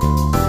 you